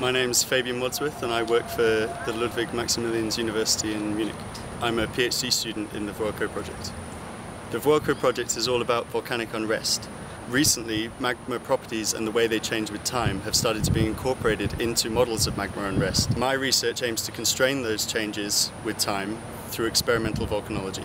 My name's Fabian Wadsworth and I work for the Ludwig Maximilians University in Munich. I'm a PhD student in the VUELCO project. The VUELCO project is all about volcanic unrest. Recently, magma properties and the way they change with time have started to be incorporated into models of magma unrest. My research aims to constrain those changes with time through experimental volcanology.